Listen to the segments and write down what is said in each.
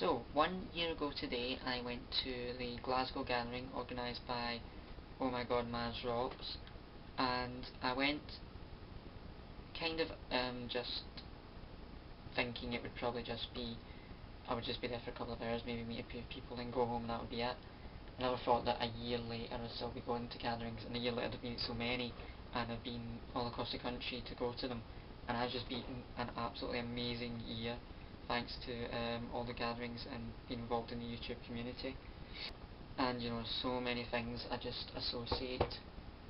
So, one year ago today, I went to the Glasgow Gathering organised by Oh My God Maz Rocks, and I went kind of um, just thinking it would probably just be, I would just be there for a couple of hours, maybe meet a few people and go home and that would be it. I never thought that a year later I'd still be going to gatherings, and a year later I'd been so many, and I've been all across the country to go to them, and I've just been an absolutely amazing year thanks to um, all the gatherings and being involved in the YouTube community. And you know, so many things I just associate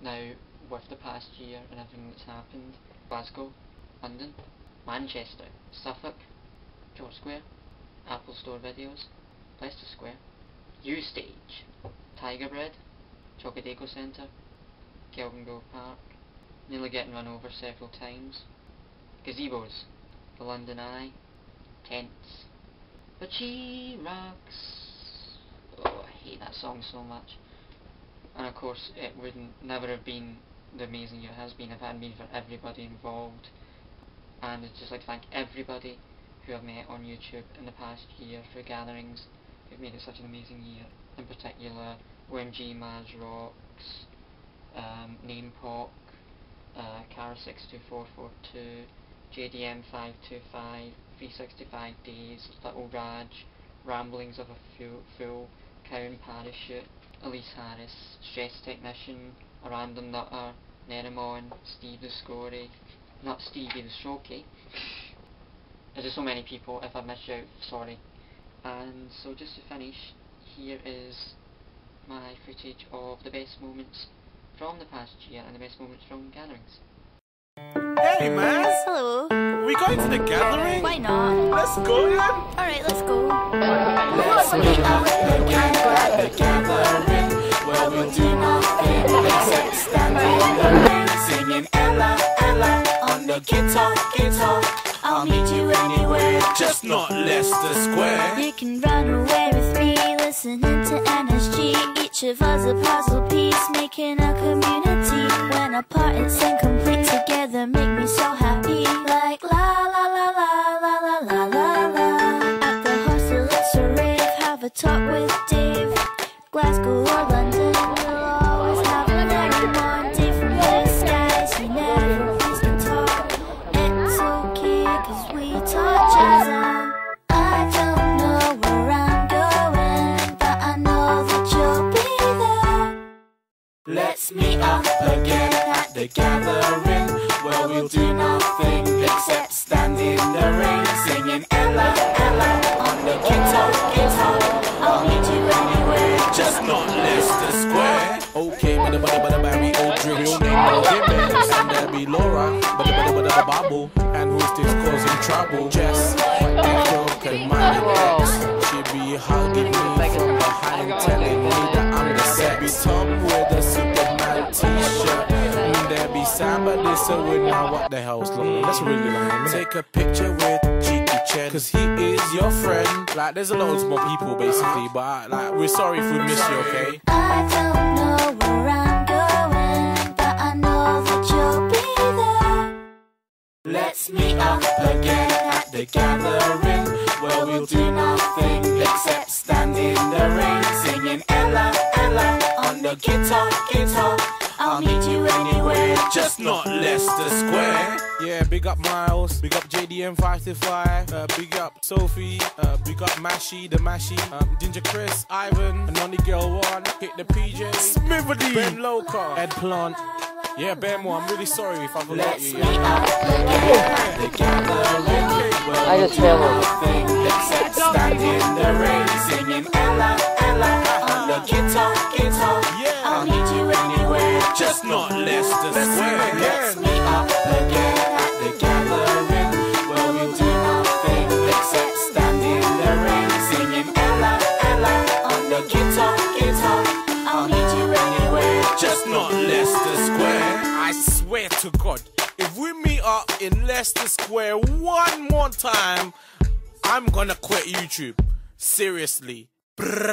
now with the past year and everything that's happened. Glasgow, London, Manchester, Suffolk, George Square, Apple Store videos, Leicester Square, U Stage, Tiger Bread, Chocodego Centre, Kelvingrove Park, nearly getting run over several times, gazebos, the London Eye, tents. But she rocks. Oh, I hate that song so much. And of course, it would never have been the amazing year it has been if it hadn't been for everybody involved. And I'd just like to thank everybody who I've met on YouTube in the past year for gatherings who've made it such an amazing year. In particular, OMG Maz Rocks, um, Namepok, uh, Kara62442, JDM525, 365 Days, Little Raj, Ramblings of a Fool, Fool Cow and Parachute, Elise Harris, Stress Technician, A Random Nutter, Nerimon, Steve the Scory, not Stevie the Strokey. Eh? There's just so many people, if I miss you out, sorry. And so just to finish, here is my footage of the best moments from the past year and the best moments from gatherings. Hey, man. Hello. We going to the gathering? Why not? Let's go, then. Alright, let's go. Let's meet up at the gathering Where we do nothing except stand in the rain Singing Ella, Ella on the guitar, guitar I'll meet you anywhere Just not Leicester Square. You can run away with me, listening to NSG. Each of us a puzzle piece, making a community. When apart, it's incomplete. Glasgow or London, we'll always have a one different place, guys. He never plays guitar. It's okay, cause we taught jazz. and I don't know where I'm going, but I know that you'll be there. Let's meet up again at the gathering Where we'll do nothing except stand in the rain Singing Ella, Ella on the be Laura, but the but the but the Babu. And who's this causing trouble? Jess, Echo, can mind. She be hugging me from behind, telling me that I'm the sex. Be Tom with a Superman t-shirt. There be Sam, but this a win now. What the hell's long? That's really long. Take a picture with Cheeky Chen, cause he is your friend. Like, there's a loads more people basically, but like, we're sorry if we miss you, okay? The gathering. Where we'll do nothing except stand in the rain Singing Ella, Ella on the guitar, guitar. I'll meet you anywhere Just not Leicester Square. Yeah, big up Miles, big up JDM525, uh, big up Sophie, uh, big up Mashy, the Mashy, um, Ginger Chris, Ivan, Nonny Girl One, hit the PJ, Smitherly, Ben Loca, Ed Plant. Yeah, Ben I'm really sorry if I forgot Let's you. Yeah. I we'll just do fell over. nothing except stand in the rain Singing Ella, Ella on the guitar, guitar Yeah. I'll meet you anywhere Just not Leicester Let's meet up again if we meet up in Leicester Square one more time, I'm gonna quit YouTube. Seriously. Bruh.